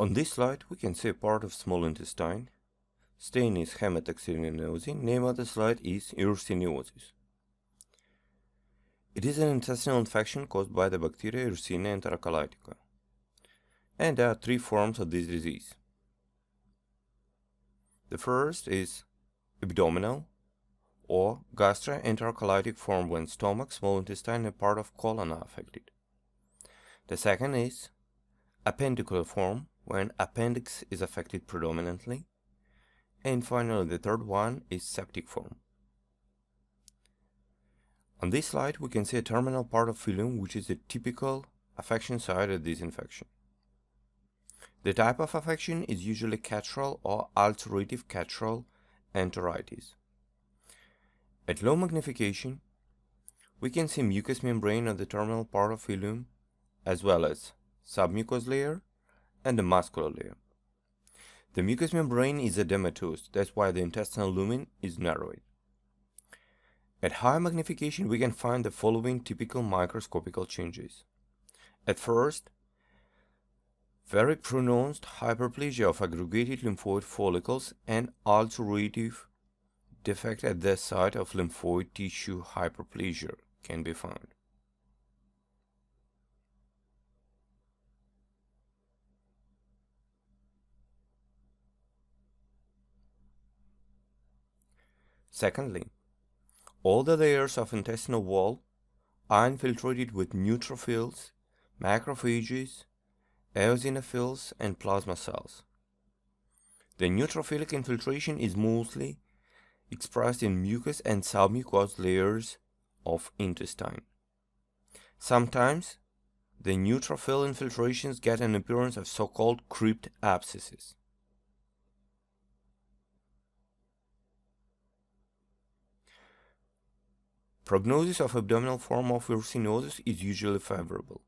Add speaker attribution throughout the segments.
Speaker 1: On this slide, we can see a part of small intestine. Stain is hematoxylin-eosin. Name of the slide is Yersiniosis. It is an intestinal infection caused by the bacteria Yersinia enterocolitica. And there are three forms of this disease. The first is abdominal or gastroenterocolitic form when stomach, small intestine, and part of colon are affected. The second is appendicular form when appendix is affected predominantly. And finally, the third one is septic form. On this slide, we can see a terminal part of ileum, which is the typical affection site of this infection. The type of affection is usually catarrhal or ulcerative catarrhal enteritis. At low magnification, we can see mucous membrane of the terminal part of ileum, as well as submucous layer and the muscular layer. The mucous membrane is edematous, that's why the intestinal lumen is narrowed. At high magnification, we can find the following typical microscopical changes. At first, very pronounced hyperplasia of aggregated lymphoid follicles and ulcerative defect at the site of lymphoid tissue hyperplasia can be found. Secondly, all the layers of intestinal wall are infiltrated with neutrophils, macrophages, eosinophils, and plasma cells. The neutrophilic infiltration is mostly expressed in mucous and submucous layers of intestine. Sometimes, the neutrophil infiltrations get an appearance of so-called crypt abscesses. Prognosis of abdominal form of yersiniosis is usually favorable.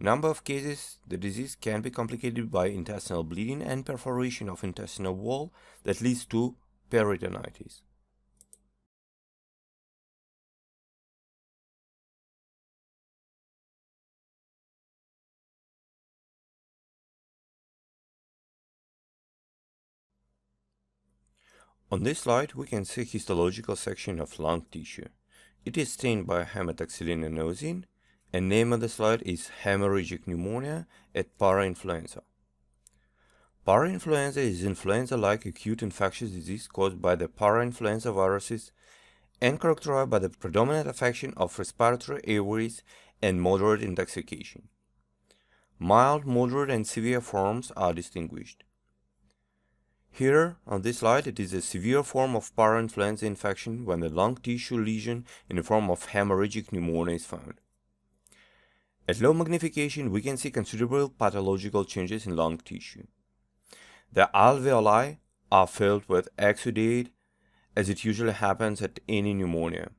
Speaker 1: Number of cases, the disease can be complicated by intestinal bleeding and perforation of intestinal wall that leads to peritonitis. On this slide, we can see histological section of lung tissue. It is stained by hematoxylin and eosin, and name of the slide is hemorrhagic pneumonia at parainfluenza. Parainfluenza is influenza-like acute infectious disease caused by the parainfluenza viruses and characterized by the predominant affection of respiratory airways and moderate intoxication. Mild, moderate, and severe forms are distinguished. Here, on this slide, it is a severe form of parainfluenza infection when the lung tissue lesion in the form of hemorrhagic pneumonia is found. At low magnification, we can see considerable pathological changes in lung tissue. The alveoli are filled with exudate, as it usually happens at any pneumonia.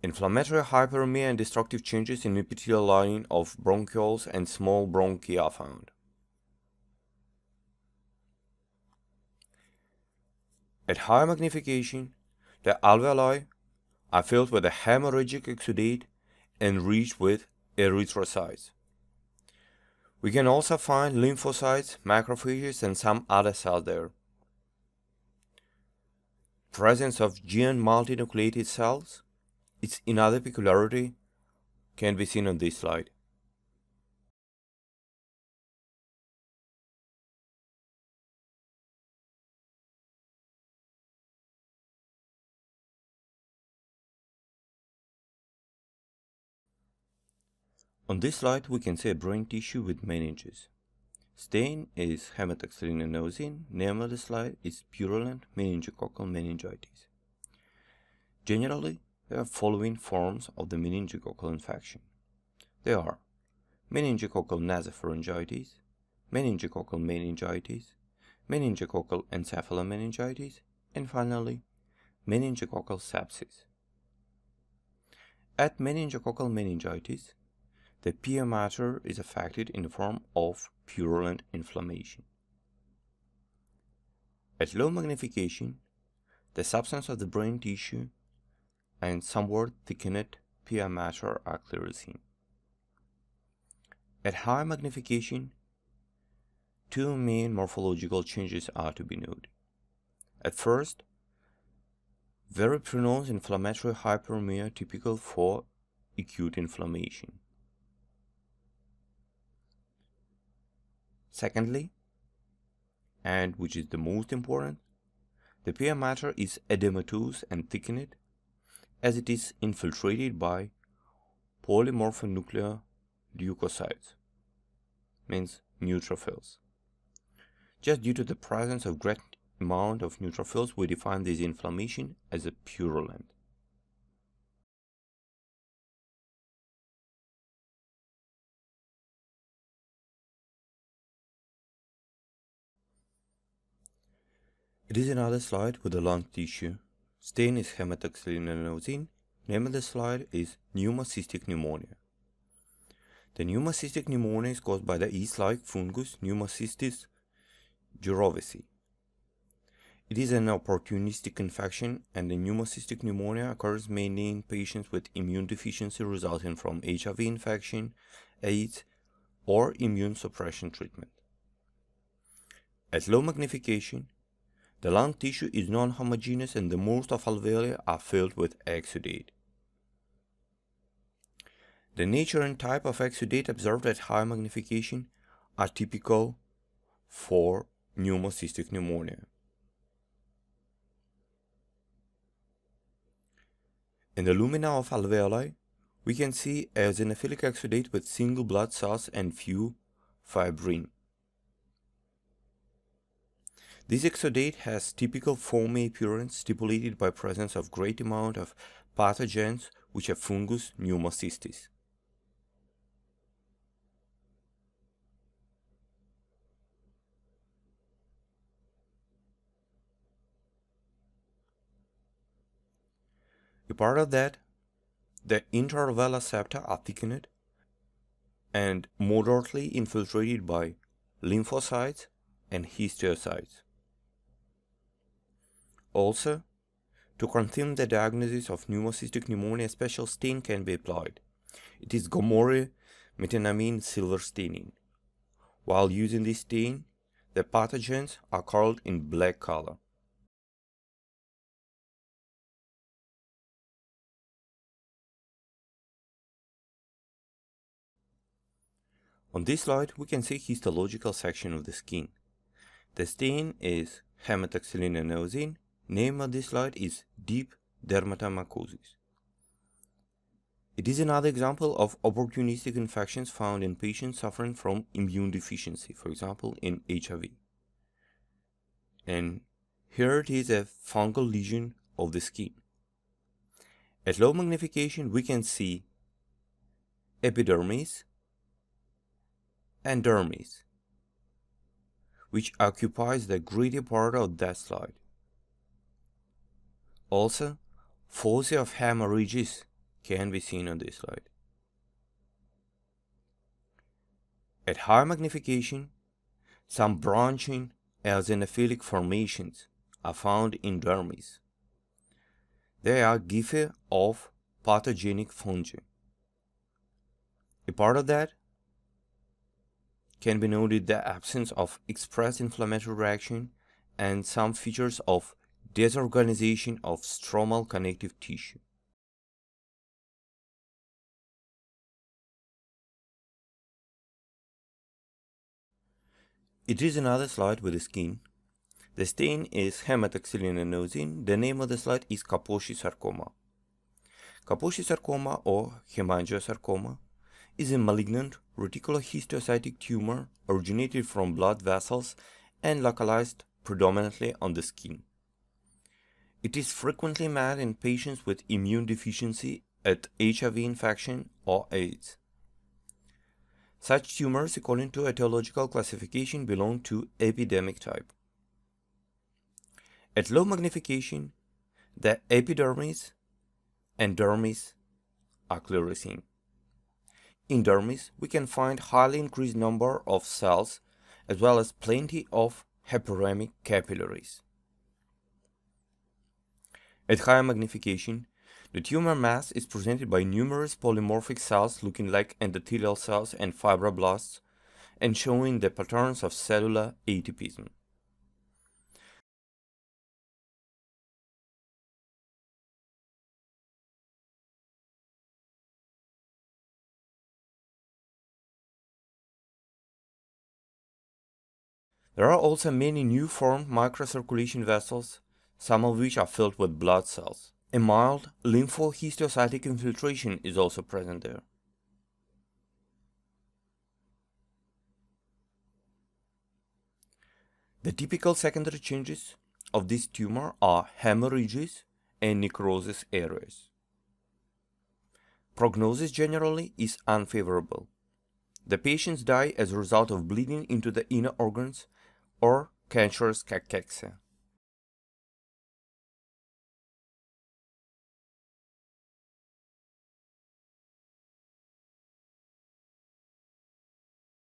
Speaker 1: Inflammatory hyperemia and destructive changes in epithelial lining of bronchioles and small bronchi are found. At high magnification, the alveoli are filled with a hemorrhagic exudate enriched with erythrocytes. We can also find lymphocytes, macrophages, and some other cells there. Presence of giant multinucleated cells, its another peculiarity, can be seen on this slide. On this slide, we can see a brain tissue with meninges. Stain is hematoxylin-eosin. Name of the slide is purulent meningococcal meningitis. Generally, there are following forms of the meningococcal infection. They are meningococcal nasopharyngitis, meningococcal meningitis, meningococcal encephalomeningitis, and finally, meningococcal sepsis. At meningococcal meningitis, the pia mater is affected in the form of purulent inflammation. At low magnification, the substance of the brain tissue and somewhat thickened pia mater are clearly seen. At high magnification, two main morphological changes are to be noted. At first, very pronounced inflammatory hyperemia typical for acute inflammation. Secondly, and which is the most important, the pia mater is edematous and thickened as it is infiltrated by polymorphonuclear leukocytes, means neutrophils. Just due to the presence of great amount of neutrophils, we define this inflammation as a purulent. It is another slide with the lung tissue. Stain is hematoxylin and eosin. Name of the slide is pneumocystic pneumonia. The pneumocystic pneumonia is caused by the yeast-like fungus Pneumocystis jirovecii. It is an opportunistic infection and the pneumocystic pneumonia occurs mainly in patients with immune deficiency resulting from HIV infection, AIDS, or immune suppression treatment. At low magnification, the lung tissue is non-homogeneous and the most of alveoli are filled with exudate. The nature and type of exudate observed at high magnification are typical for pneumocystic pneumonia. In the lumina of alveoli, we can see a eosinophilic exudate with single blood cells and few fibrin. This exudate has typical foamy appearance stipulated by presence of great amount of pathogens which are fungus pneumocystis. A part of that, the interalveolar septa are thickened and moderately infiltrated by lymphocytes and histiocytes. Also, to confirm the diagnosis of pneumocystic pneumonia, special stain can be applied. It is Gomori methenamine silver staining. While using this stain, the pathogens are colored in black color. On this slide, we can see histological section of the skin. The stain is hematoxylin Name of this slide is deep dermatomycosis. It is another example of opportunistic infections found in patients suffering from immune deficiency, for example, in HIV. And here it is a fungal lesion of the skin. At low magnification, we can see epidermis and dermis, which occupies the greater part of that slide. Also, foci of hemorrhages can be seen on this slide. At high magnification, some branching eosinophilic formations are found in dermis. They are hyphae of pathogenic fungi. A part of that can be noted the absence of expressed inflammatory reaction and some features of disorganization of stromal connective tissue. It is another slide with the skin. The stain is hematoxylin and eosin. The name of the slide is Kaposi sarcoma. Kaposi sarcoma or hemangiosarcoma is a malignant reticulohistiocytic tumor originated from blood vessels and localized predominantly on the skin. It is frequently met in patients with immune deficiency at HIV infection or AIDS. Such tumors, according to etiological classification, belong to epidemic type. At low magnification, the epidermis and dermis are clearly seen. In dermis, we can find highly increased number of cells as well as plenty of hyperemic capillaries. At higher magnification, the tumor mass is presented by numerous polymorphic cells looking like endothelial cells and fibroblasts, and showing the patterns of cellular atypism. There are also many new formed microcirculation vessels, some of which are filled with blood cells. A mild lymphohistiocytic infiltration is also present there. The typical secondary changes of this tumor are hemorrhages and necrosis areas. Prognosis generally is unfavorable. The patients die as a result of bleeding into the inner organs or cancerous cachexia.